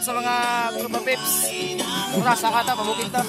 sa mga grupo pips. Mura, saka ta, pabukid ta.